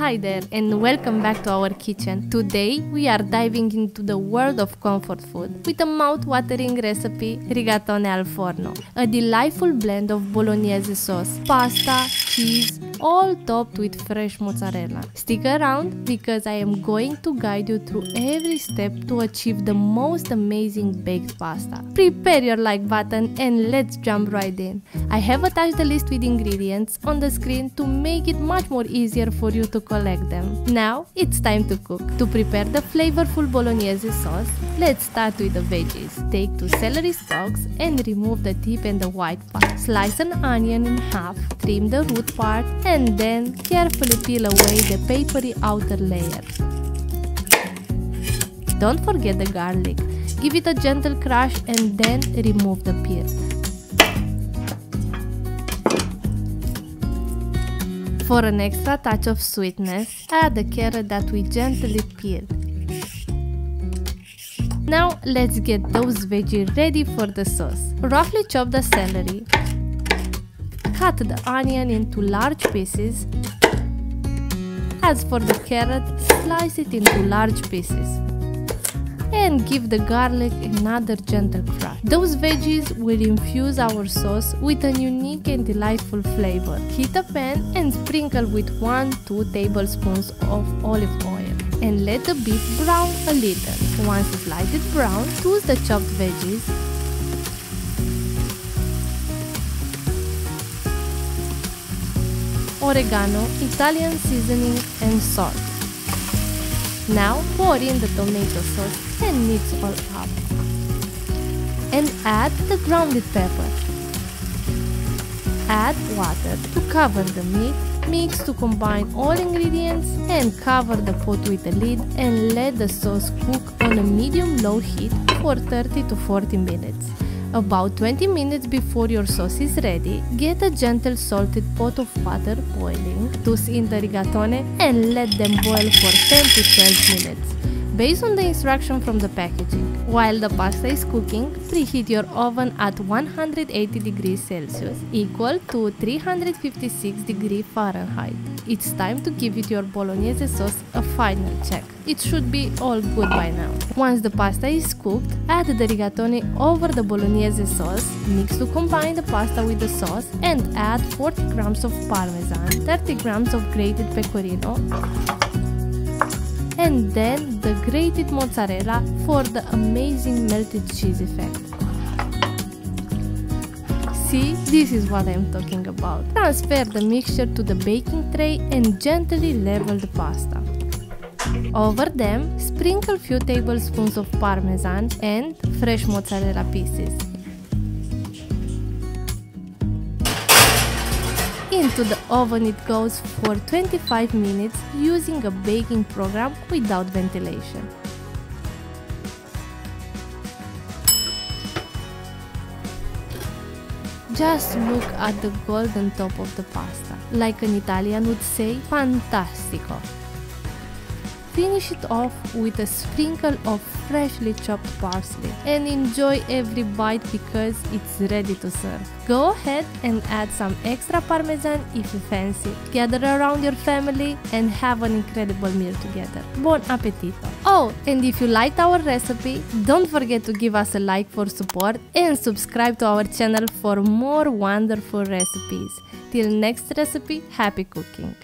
Hi there and welcome back to our kitchen. Today we are diving into the world of comfort food with a mouth-watering recipe rigatoni al forno, a delightful blend of bolognese sauce, pasta, cheese, all topped with fresh mozzarella. Stick around because I am going to guide you through every step to achieve the most amazing baked pasta. Prepare your like button and let's jump right in. I have attached the list with ingredients on the screen to make it much more easier for you to collect them. Now it's time to cook. To prepare the flavorful bolognese sauce, let's start with the veggies. Take two celery stalks and remove the tip and the white part. Slice an onion in half, trim the root part and then carefully peel away the papery outer layer. Don't forget the garlic. Give it a gentle crush and then remove the peel. For an extra touch of sweetness, add the carrot that we gently peeled. Now let's get those veggies ready for the sauce. Roughly chop the celery. Cut the onion into large pieces. As for the carrot, slice it into large pieces and give the garlic another gentle crush. Those veggies will infuse our sauce with a unique and delightful flavor. Heat a pan and sprinkle with 1-2 tablespoons of olive oil and let the beef brown a little. Once it's lighted brown, toss the chopped veggies oregano, Italian seasoning and salt. Now pour in the tomato sauce and mix all up. And add the grounded pepper. Add water to cover the meat, mix to combine all ingredients and cover the pot with a lid and let the sauce cook on a medium-low heat for 30 to 40 minutes. About 20 minutes before your sauce is ready, get a gentle salted pot of water boiling, toss in the rigatoni and let them boil for 10 to 12 minutes. Based on the instruction from the packaging. While the pasta is cooking, preheat your oven at 180 degrees Celsius, equal to 356 degrees Fahrenheit. It's time to give it your bolognese sauce a final check. It should be all good by now. Once the pasta is cooked, add the rigatoni over the bolognese sauce, mix to combine the pasta with the sauce and add 40 grams of parmesan, 30 grams of grated pecorino, and then the grated mozzarella for the amazing melted cheese effect. See, this is what I'm talking about. Transfer the mixture to the baking tray and gently level the pasta. Over them, sprinkle few tablespoons of parmesan and fresh mozzarella pieces. Into the oven it goes for 25 minutes using a baking program without ventilation. Just look at the golden top of the pasta. Like an Italian would say, fantastico. Finish it off with a sprinkle of freshly chopped parsley and enjoy every bite because it's ready to serve. Go ahead and add some extra parmesan if you fancy. Gather around your family and have an incredible meal together. Buon appetito! Oh, and if you liked our recipe, don't forget to give us a like for support and subscribe to our channel for more wonderful recipes. Till next recipe, happy cooking!